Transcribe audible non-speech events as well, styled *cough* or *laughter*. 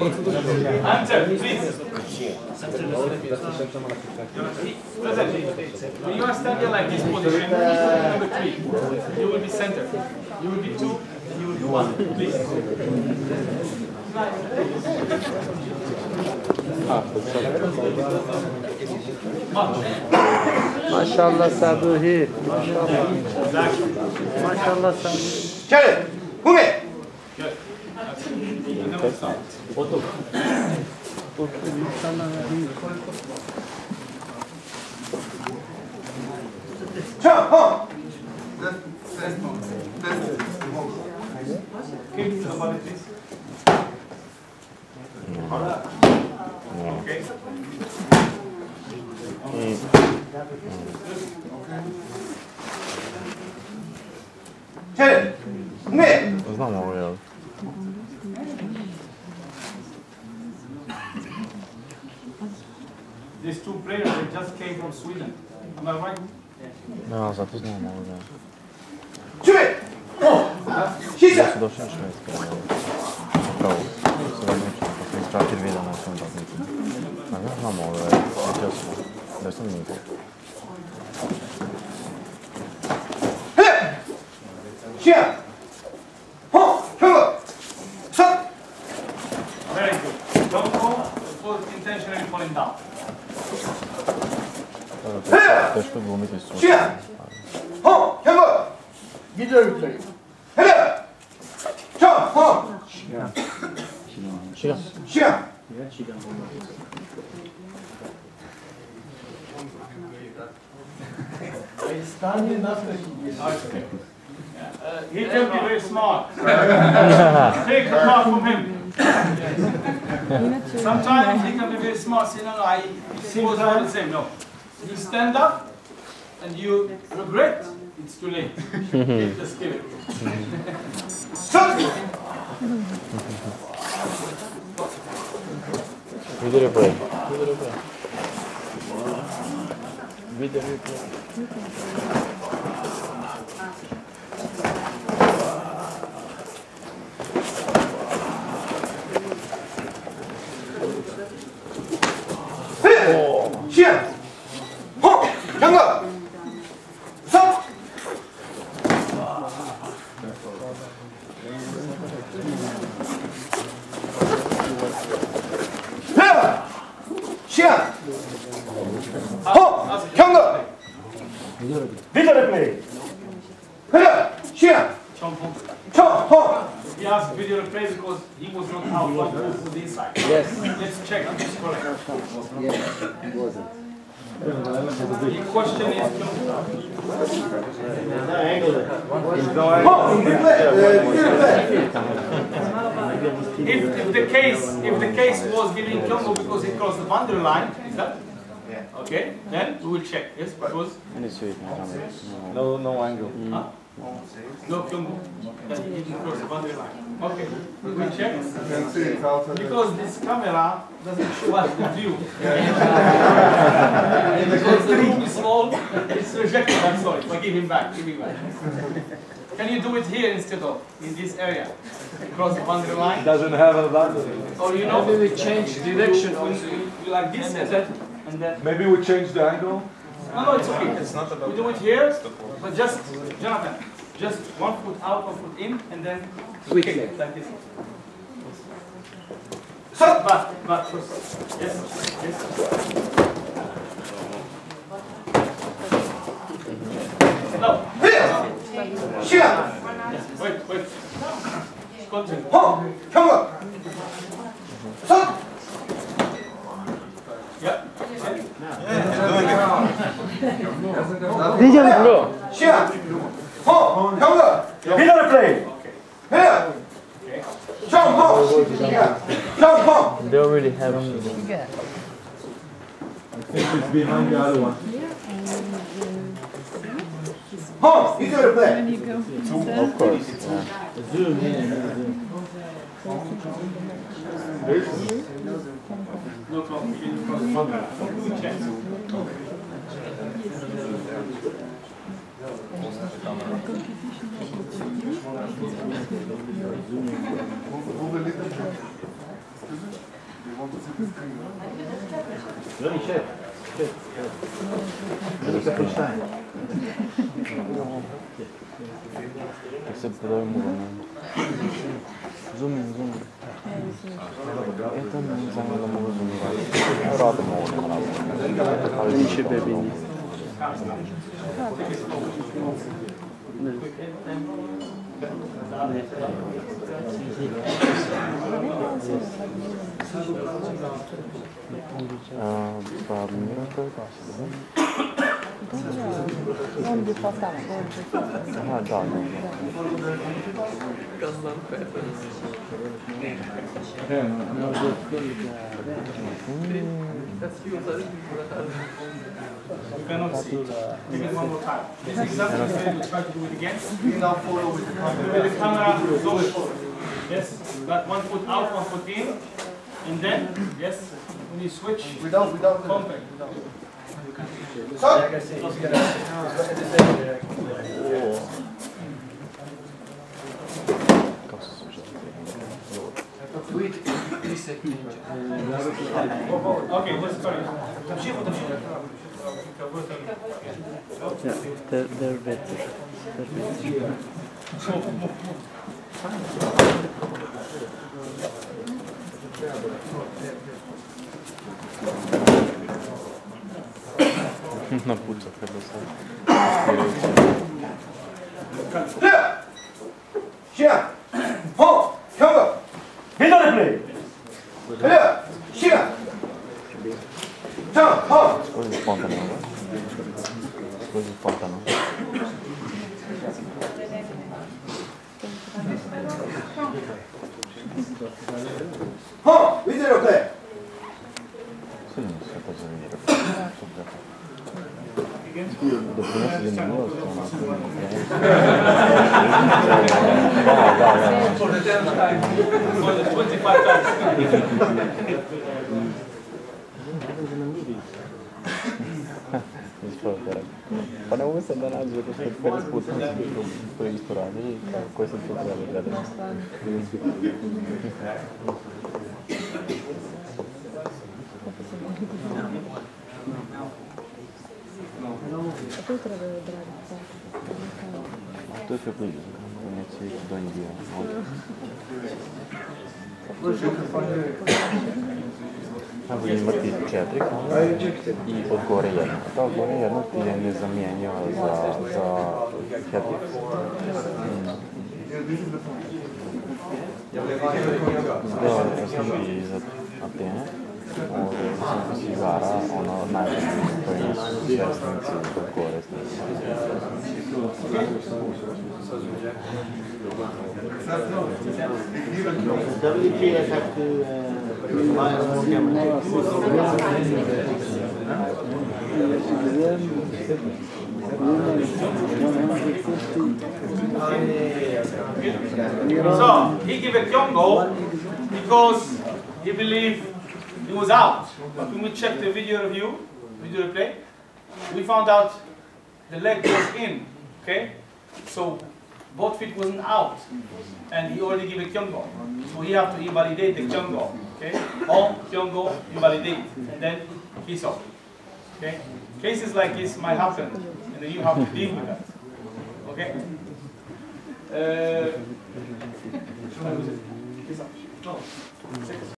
Amca, please. When you are standing like this position, number three, you will be center. You will be two, you will be one. Please. Mashallah Saduhi. Mashallah. Mashallah Saduhi. Kelly, move it. さん。音が奥にさなりチャンホンねえ。Sweden. Am I right? No, za późno mamy. Ciebie! O! Siedzę! Doszło do szczęścia. Prawo. Trzeba pierwiela na tym żadniku. No, no, no, ale wiosło. Daj sobie mniej. Hele! Siedzę! Ho! Siedzę! Stop! Very good. Don't go. It was intentionally falling down. Başka bulmak istiyorum. Şuraya. Hom. Hem o. Gidiyor yukarı. Şey. Hele. Çam. Hom. Şigan. Şigan. Şigan. Nasıl taşınıyor? Uh, he can be very smart. Take the part from him. Sometimes he can be very smart, saying, no, no, I, he was not the same, no. you stand up and you regret it's too late. *laughs* Just give it. We did a break. We did a break. We did a break. Oh. Here. 시작 어 경고 비디오 플레이 하나 시작 Chong Hong. 청허 He asked video replay because he was not out of to the inside. Yes. Let's check if it's correct. Yes. It wasn't. The question is, 어 리플레이 비디오 플레이 if, if the case if the case was giving Kyongo because he crossed the boundary line, is that? Okay, then we will check. Yes, because Meni. No, no angle. huh? no Kyongo. Then he didn't cross the boundary line. Okay, we check. Because this camera doesn't show us the view. *laughs* because the room is small, it's rejected. I'm sorry. But give him back. Give him back. Can you do it here instead of in this area? Cross the boundary line. Doesn't have a boundary. Or you know, we change direction. You, you like this and then, and then... Maybe we change the angle? No, no, it's okay. It's not about we do it here, but just, Jonathan, just one foot out, one foot in, and then switch okay, like this. So, but, but, first. yes, yes. No. Here! Here! Wait, wait. Continue. Oh, come on! Stop! 시작 어 경고 비디오 플레이 하나 청허 시작 청허 They already have... It's behind the other one. 어 비디오 플레이 Of course. Yeah. No problem. You didn't cross the boundary line. We check. Так се подай му Зуми, зуми. Ето не знам да мога зуми радити. Рада мога да радити. Ali više bebini. Он без поставок. Ага, да, да. Газдан Петерс. Postala, dođe. Aha, da, da. You cannot see it. Take it one more time. This is exactly the way we try to do it again. Now follow with the camera. With the camera go forward. Yes, got one foot out, one foot in. And then, yes, when you switch, Without, without. compact. Stop. Kako se sviđa? Okay, let's start. Ja, der, der bättre. Der bättre. На пульсах это сам. Ща! Ho! Cover! Hit on the play! Clear! Ща! Jump! Ho! Coisa de ponta não, né? Coisa de ponta não. Oh, 見てろこれ。すぐにそこに入れる。そこだから。Dokument sind nur aus Wow, wow, wow. Sfruttare. Pa ne mogu sad da nađu zato što 50 puta sam to, to isto radi i koji sam to treba gledati. A tu trebaju odraditi. To je sve blizu, понятие донья. Вот. Надо imati 4 i od gore jedno. Ta od gore jedno ti je nezamjenjiva za, za headlift. Zdaj, da sam bi za Atene. Snimki ono najbolje. So he gave a because he believed he was out. But when we checked the video review, video replay, we found out the leg was in. Okay? So both feet wasn't out. And he already gave a Kyongo. So he have to invalidate the Kyongo. Okay? All Kyongo invalidate. And then he's off. Okay? Cases like this might happen. And then you have to deal with that. Okay? Uh,